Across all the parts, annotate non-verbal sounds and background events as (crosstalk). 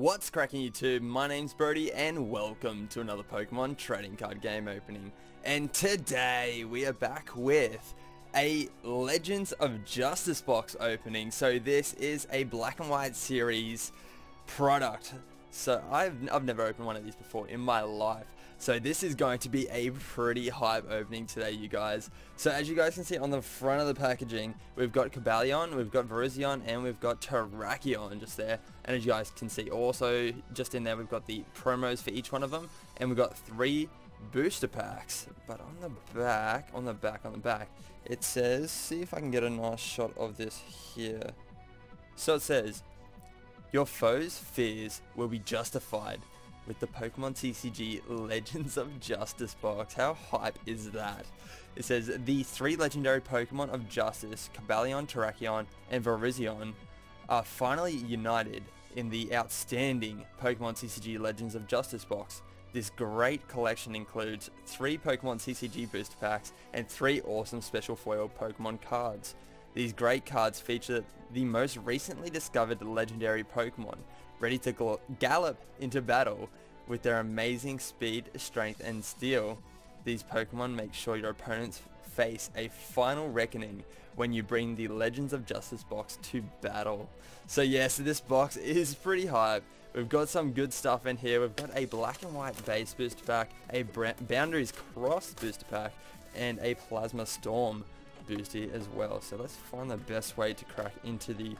What's cracking YouTube? My name's Brodie and welcome to another Pokemon trading card game opening. And today we are back with a Legends of Justice box opening. So this is a black and white series product. So I've, I've never opened one of these before in my life. So this is going to be a pretty hype opening today, you guys. So as you guys can see on the front of the packaging, we've got Cobalion, we've got Virizion, and we've got Terrakion just there. And as you guys can see, also just in there, we've got the promos for each one of them, and we've got three booster packs. But on the back, on the back, on the back, it says, see if I can get a nice shot of this here. So it says, your foes' fears will be justified with the Pokemon TCG Legends of Justice box. How hype is that? It says the three legendary Pokemon of Justice, Cobalion, Terrakion, and Virizion are finally united in the outstanding Pokemon TCG Legends of Justice box. This great collection includes three Pokemon TCG booster packs and three awesome special foil Pokemon cards. These great cards feature the most recently discovered legendary Pokemon, ready to gallop into battle with their amazing speed, strength, and steel. These Pokemon make sure your opponents face a final reckoning when you bring the Legends of Justice box to battle. So yes, yeah, so this box (laughs) is pretty hype. We've got some good stuff in here. We've got a black and white base booster pack, a Boundaries Crossed booster pack, and a Plasma Storm booster as well. So let's find the best way to crack into the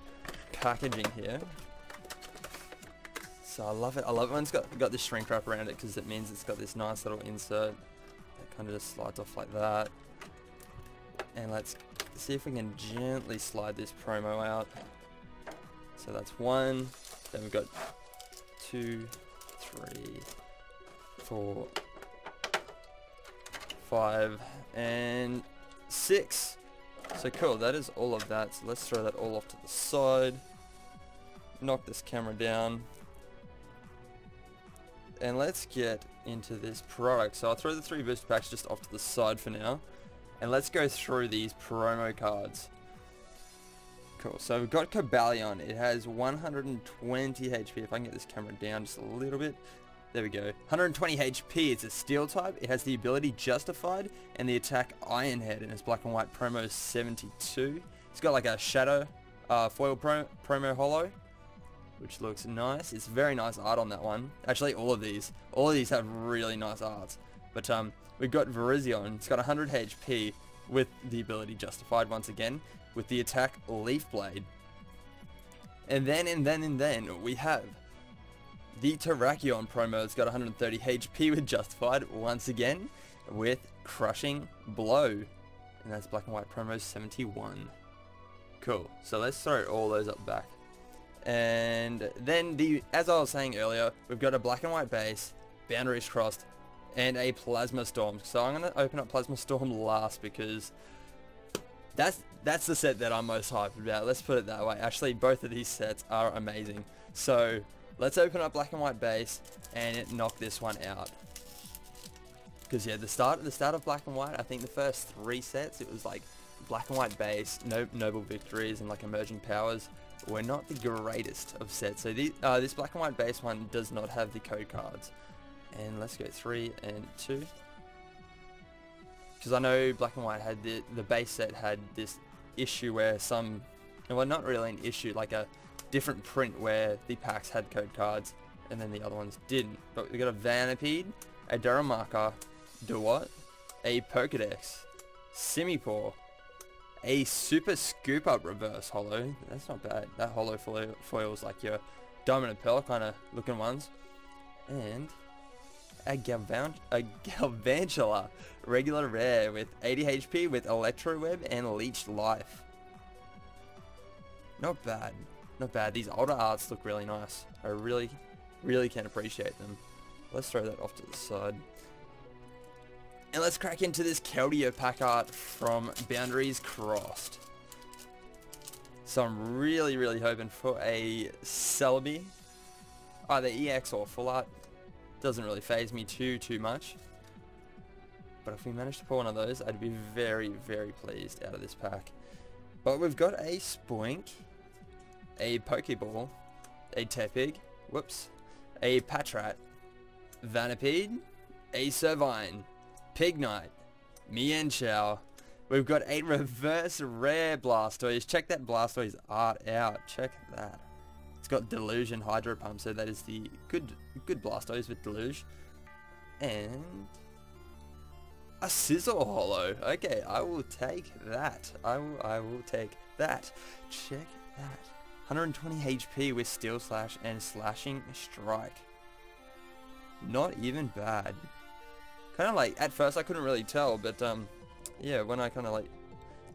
packaging here. So I love it. I love it when it's got, got this shrink wrap around it because it means it's got this nice little insert that kind of just slides off like that. And let's see if we can gently slide this promo out. So that's one. Then we've got two, three, four, five, and six. So cool, that is all of that. So let's throw that all off to the side. Knock this camera down and let's get into this product. So I'll throw the three booster packs just off to the side for now. And let's go through these promo cards. Cool. So we've got Cobalion. It has 120 HP. If I can get this camera down just a little bit. There we go. 120 HP. It's a steel type. It has the ability Justified and the attack Iron Head. And it's black and white promo 72. It's got like a shadow uh, foil pro promo holo which looks nice. It's very nice art on that one. Actually, all of these. All of these have really nice arts. But um, we've got Virizion. It's got 100 HP with the ability Justified once again, with the attack Leaf Blade. And then, and then, and then, we have the Terrakion promo. It's got 130 HP with Justified once again, with Crushing Blow. And that's black and white promo 71. Cool. So let's throw all those up back. And then the, as I was saying earlier, we've got a black and white base, boundaries crossed, and a Plasma Storm. So I'm going to open up Plasma Storm last because that's that's the set that I'm most hyped about. Let's put it that way. Actually, both of these sets are amazing. So let's open up black and white base and knock this one out. Because yeah, the start the start of black and white, I think the first three sets, it was like black and white base, no, noble victories, and like emerging powers were not the greatest of sets. So the, uh, this black and white base one does not have the code cards. And let's go 3 and 2. Because I know black and white had the, the base set had this issue where some, well not really an issue, like a different print where the packs had code cards and then the other ones didn't. But we got a Vanipede, a Darumaka, Dewott, a Pokedex, Simipour, a super scoop up reverse holo. That's not bad. That holo foil, foils like your diamond and pearl kind of looking ones. And a, Galvan a Galvantula regular rare with 80 HP with Electro Web and Leech Life. Not bad. Not bad. These older arts look really nice. I really, really can appreciate them. Let's throw that off to the side. And let's crack into this Keldeo pack art from Boundaries Crossed. So I'm really, really hoping for a Celebi. Either EX or full art. Doesn't really faze me too, too much. But if we manage to pull one of those, I'd be very, very pleased out of this pack. But we've got a Spoink, a Pokeball, a Tepig, whoops, a Patrat, Vanipede, a Servine, Pignite, Mienshao. We've got a reverse rare Blastoise. Check that Blastoise art out. Check that. It's got Deluge and Hydro Pump, so that is the good good Blastoise with Deluge. And a Scizor holo. Okay, I will take that. I will I will take that. Check that. 120 HP with Steel Slash and Slashing Strike. Not even bad. Kind of like, at first I couldn't really tell, but um, yeah, when I kind of like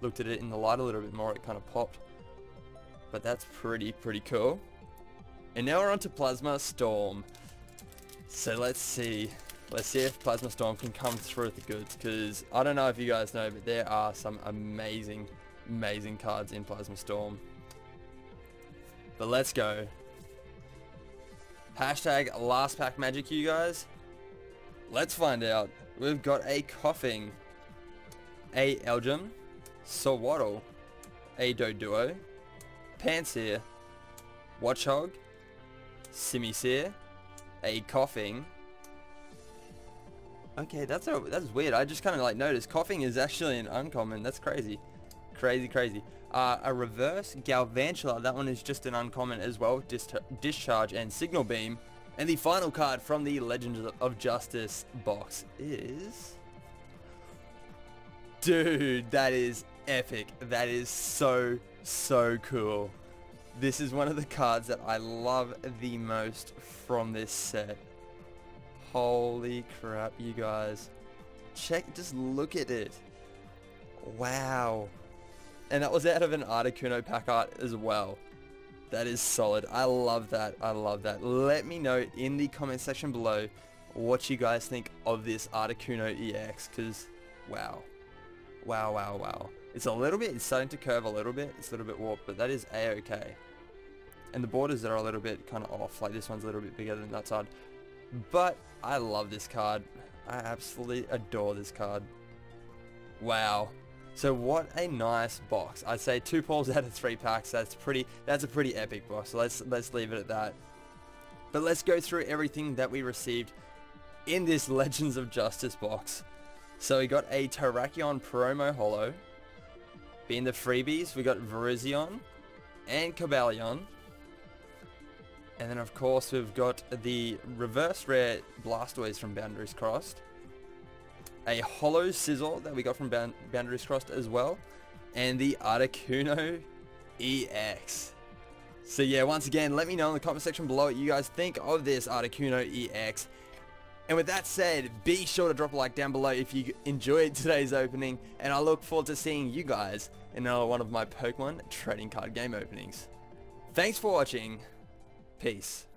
looked at it in the light a little bit more, it kind of popped. But that's pretty, pretty cool. And now we're on to Plasma Storm. So let's see. Let's see if Plasma Storm can come through with the goods, because I don't know if you guys know, but there are some amazing, amazing cards in Plasma Storm. But let's go. Hashtag last pack magic, you guys. Let's find out. We've got a Koffing, a Elgyem, Sewaddle, a Doduo, Pansear, Watchog, Simisear, a Koffing. Okay, that's a, that's weird. I just kind of like noticed Koffing is actually an uncommon. That's crazy. Crazy, crazy. Uh, a reverse Galvantula. That one is just an uncommon as well. Dis discharge and Signal Beam. And the final card from the Legends of Justice box is... Dude, that is epic. That is so, so cool. This is one of the cards that I love the most from this set. Holy crap, you guys. Check, just look at it. Wow. And that was out of an Articuno pack art as well. That is solid. I love that. I love that. Let me know in the comment section below what you guys think of this Articuno EX because wow. Wow, wow, wow. It's a little bit, it's starting to curve a little bit. It's a little bit warped, but that is a-okay. And the borders are a little bit kind of off. Like this one's a little bit bigger than that side. But I love this card. I absolutely adore this card. Wow. So what a nice box. I'd say two pulls (laughs) out of three packs. That's pretty. That's a pretty epic box. So let's let's leave it at that. But let's go through everything that we received in this (laughs) Legends of Justice box. So we got a Terrakion promo holo. Being the freebies, we got Virizion and Cobalion. And then of course we've got the reverse rare Blastoise from Boundaries Crossed a holo Scizor that we got from Boundaries Crossed as well, and the Articuno EX. So yeah, once again, let me know in the comment section below what you guys think of this Articuno EX. And with that said, be sure to drop a like down below if you enjoyed today's opening, and I look forward to seeing you guys in another one of my Pokemon trading card game openings. Thanks for watching. Peace.